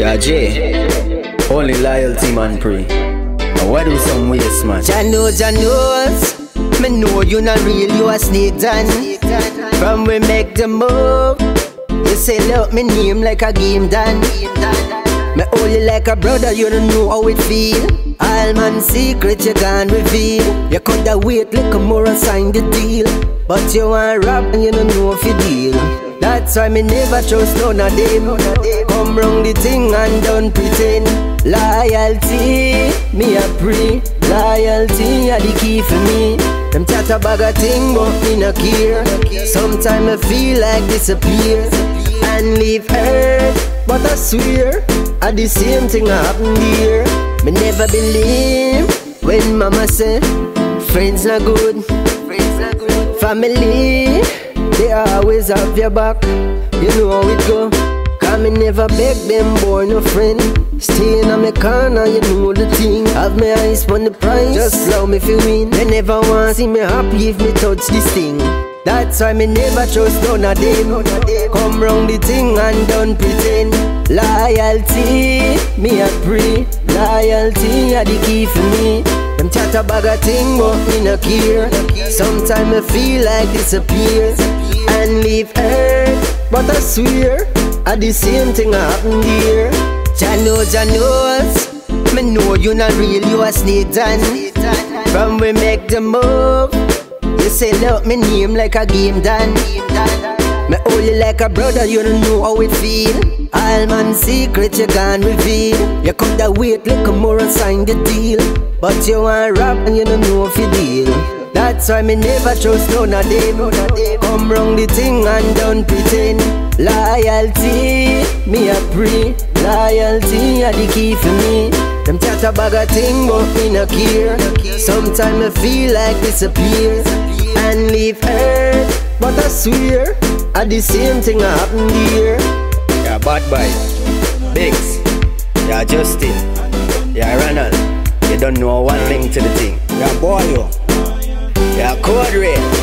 Yeah, Jay. Only loyalty man pray. And why do some waste man? Jah knows. Me know you not real, you a snake done. From we make the move, you say look me name like a game done. Me hold you like a brother, you don't know how it feel. All man secret you can't reveal. You coulda wait like a more and sign the deal, but you want rap and you don't know if you deal. That's why me never trust none of them. Come wrong the thing and don't pretend. Loyalty, me a pray. Loyalty are the key for me. Them chat a bag thing, but me no care. Sometimes I feel like disappear and leave earth, but I swear, at the same thing happen here. Me never believe when mama say friends not good, family they always have your back. You know how it go. Cause me never beg them boy no friend. Stay in my corner, you know the thing. Have my eyes on the prize. Just allow me feel win. They never want see me happy if me touch this thing. That's why me never trust none of them. Come round the thing and don't pretend. Loyalty, me a pray. Loyalty are the key for me. Them chat a bag thing, but me no care. Sometimes I feel like disappear and leave earth, but I swear, at the same thing happen here. Jah knows. Me know you not real, you a snake done. From we make the move, you say love me name like a game done. Me you like a brother, you don't know how it feel. All man secret you can't reveal. You coulda wait like a and sign the deal, but you want rap and you don't know if you deal. That's why me never trust none of them. Come wrong the thing and don't pretend. Loyalty, me a pray. Loyalty are the key for me. Them chat a bag of thing, but me no care. Sometimes I feel like disappear and leave earth, but I swear, at the same thing happen here. Yeah, bad boy. Biggs. Yeah, Justin. Yeah, Ronald. You don't know one link to the thing. Yeah, boy, yo. Red.